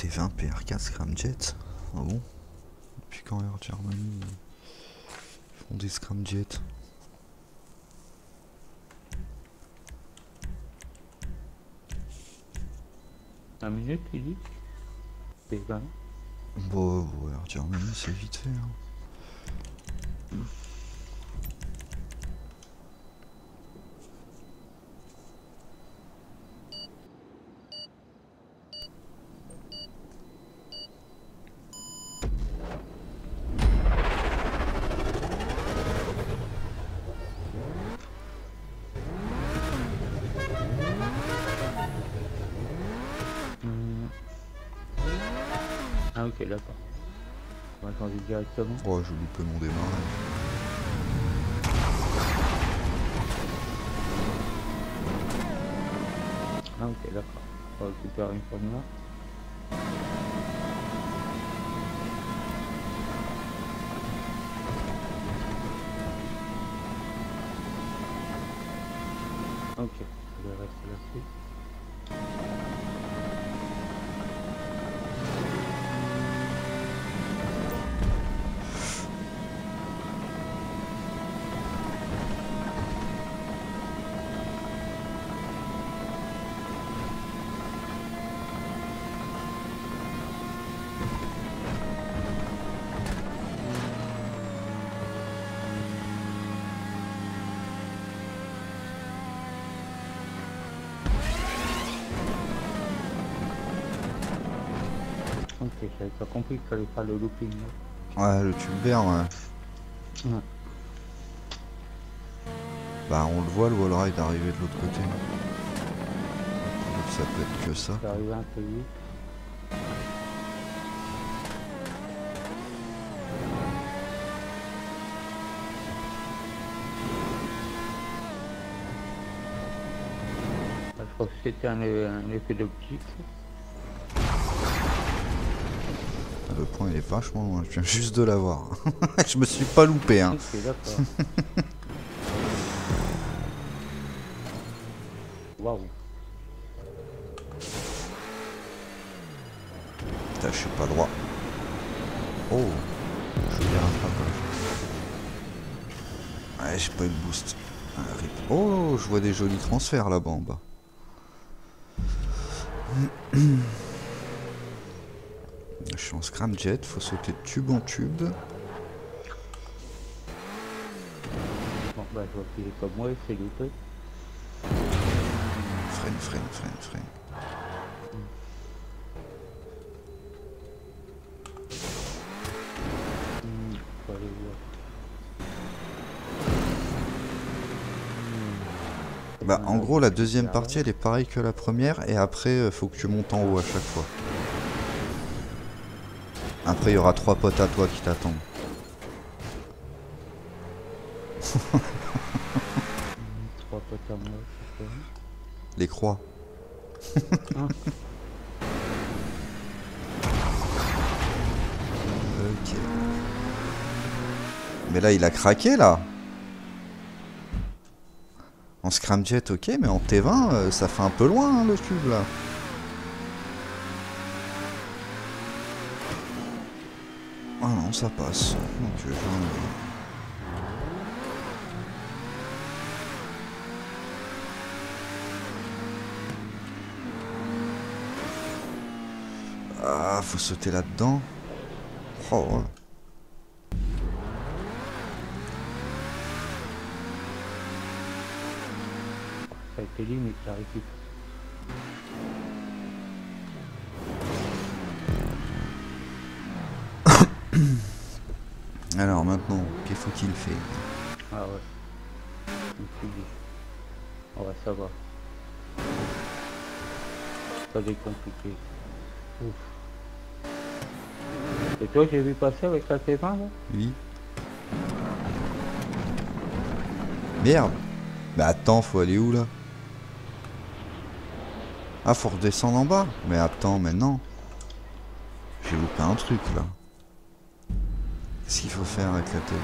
T20 PR4 Scramjet Ah bon? Depuis quand Air Germany font des Scramjets 5 minutes, il dit C'est 20. Bon, Air Germany c'est vite fait. hein. Ah ok, d'accord. On va changer directement. Oh, j'ai loupé mon démarrage. Ah ok, d'accord. On va récupérer une première. Ok, Ok, j'avais pas compris qu'il fallait faire le looping. Ouais, le tube vert, ouais. Ouais. Bah, on le voit le wall ride arriver de l'autre côté. Ça peut être que ça. Arrivé un peu vite. Bah, Je crois que c'était un, un effet d'optique. Le point il est vachement loin, je viens juste de l'avoir. je me suis pas loupé, hein. Waouh. Putain, je suis pas droit. Oh, je vais rattrapage. Ouais, j'ai pas eu le boost. Ah. Oh, je vois des jolis transferts là-bas en bas. Je suis en scramjet, faut sauter de tube en tube. Bon, bah, je vois qu'il est comme moi, il fait loupé. Freine, freine, freine, freine. Bah, en gros, la deuxième partie, elle est pareille que la première, et après, euh, faut que tu montes en haut à chaque fois. Après, il y aura trois potes à toi qui t'attendent. Trois potes à moi. Les croix. Ah. Ok. Mais là, il a craqué, là. En scramjet, ok, mais en T20, euh, ça fait un peu loin, hein, le tube, là. Ah non, ça passe. Euh, j'en- Ah, faut sauter là-dedans. Oh, ouais. Ça a été limite la récup. Maintenant, qu'est-ce faut qu'il fait Ah ouais. Suis dit. On va. Ça va être compliqué. Ouf. Et toi, j'ai vu passer avec la T20 là? Oui. Merde Mais attends, faut aller où là? Ah, faut redescendre en bas Mais attends, mais non. J'ai loupé un truc là ce qu'il faut faire avec la TV.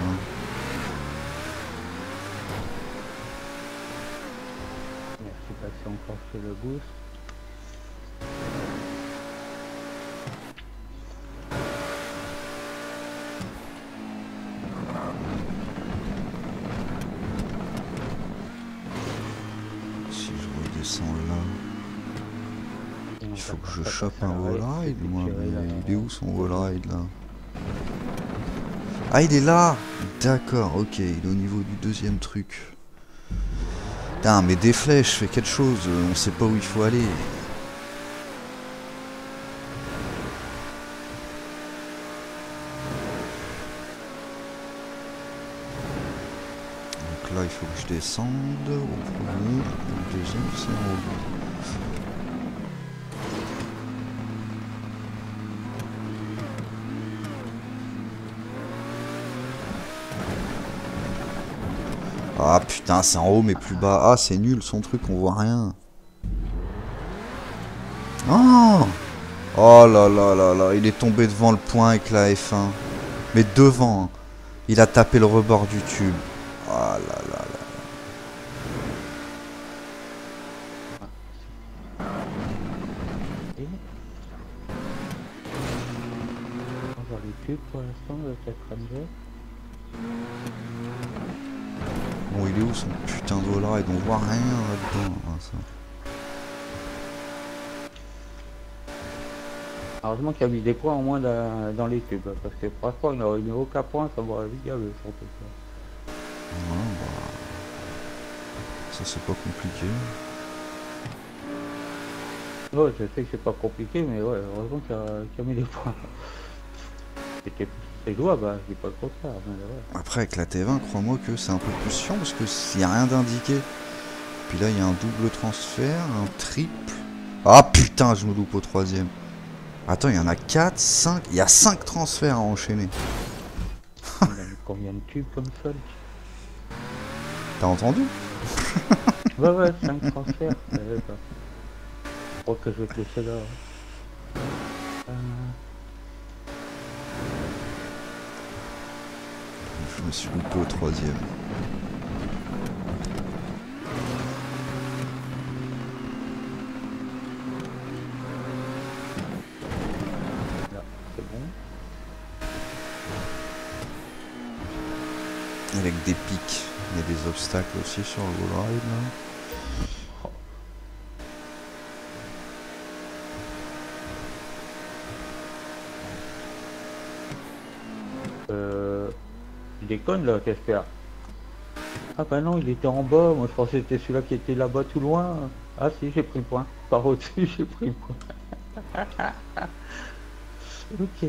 Merci, passer encore sur le boost. Si je redescends là, il faut que je chope un wall ride moi, mais il est où son wall ride là? Ah, il est là D'accord, ok, il est au niveau du deuxième truc. Putain, mais des flèches, fais quelque chose, on sait pas où il faut aller. Donc là, il faut que je descende au premier, le deuxième, c'est en haut. Ah putain, c'est en haut mais plus bas. Ah, c'est nul son truc, on voit rien. Oh Oh là là là là, il est tombé devant le point avec la F1. Mais devant. Hein. Il a tapé le rebord du tube. Oh là là là. Pour l'instant, cette Bon, il est où son putain de là et on voit rien là-dedans. Ça. Heureusement qu'il a mis des points au moins dans, les tubes, parce que franchement il n'aurait mis aucun point, ça m'aurait vite gavé son truc. Ouais, bah... Ça c'est pas compliqué. Ouais, je sais que c'est pas compliqué, mais ouais, heureusement qu'il y, a mis des points. C'était c'est jouable, bah, je dis pas le contraire. Après, avec la T20, crois-moi que c'est un peu plus chiant parce que s'il n'y a rien d'indiqué. Puis là, il y a un double transfert, un triple. Ah putain, je me loupe au troisième. Attends, il y en a 4, 5. Il y a 5 transferts à enchaîner. combien de tubes comme ça T'as entendu? Ouais, ouais, 5 transferts. Je crois que je vais te laisser là. Je me suis loupé au troisième. Là, c'est bon. Avec des pics. Il y a des obstacles aussi sur le wall ride là. Déconne là, j'espère. Ah bah non, il était en bas, moi je pensais que c'était celui-là qui était là-bas tout loin. Ah si, j'ai pris le point. Par au-dessus, j'ai pris le point. ok.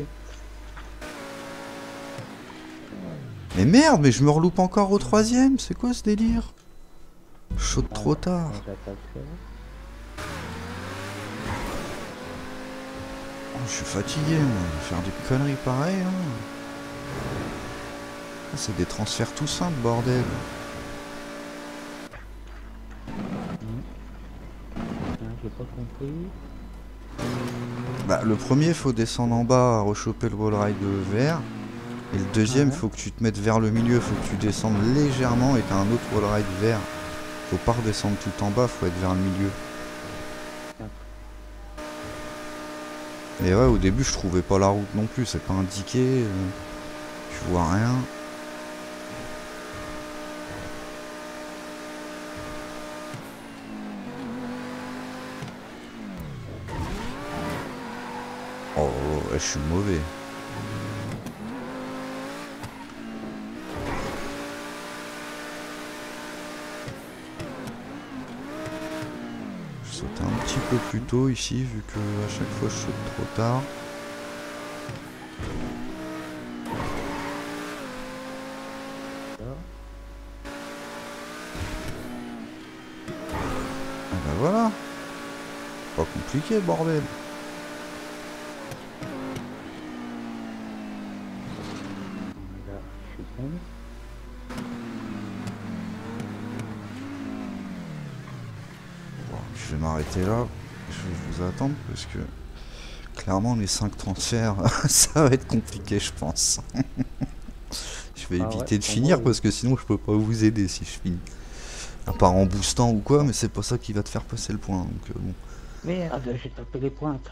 Mais merde, mais je me reloupe encore au troisième, c'est quoi ce délire? Saute trop tard. Oh, je suis fatigué, moi. Faire des conneries pareilles, hein. Ah, c'est des transferts tout simples, bordel. J'ai pas compris. Bah, le premier, faut descendre en bas, rechoper le wallride vert. Et le deuxième, faut que tu te mettes vers le milieu, faut que tu descendes légèrement et t'as un autre wallride vert. Faut pas redescendre tout en bas, faut être vers le milieu. Et ouais, au début, je trouvais pas la route non plus, c'est pas indiqué. Euh, tu vois rien. Je suis mauvais. Je saute un petit peu plus tôt ici, vu que à chaque fois je saute trop tard. Ah bah voilà. Pas compliqué, bordel. Je vais m'arrêter là. Je vais vous attendre parce que clairement les 5 transferts, ça va être compliqué je pense. je vais ah éviter de finir parce que sinon je peux pas vous aider si je finis. À part en boostant ou quoi, mais c'est pas ça qui va te faire passer le point. Donc, euh, bon. Merde, j'ai tapé les pointes.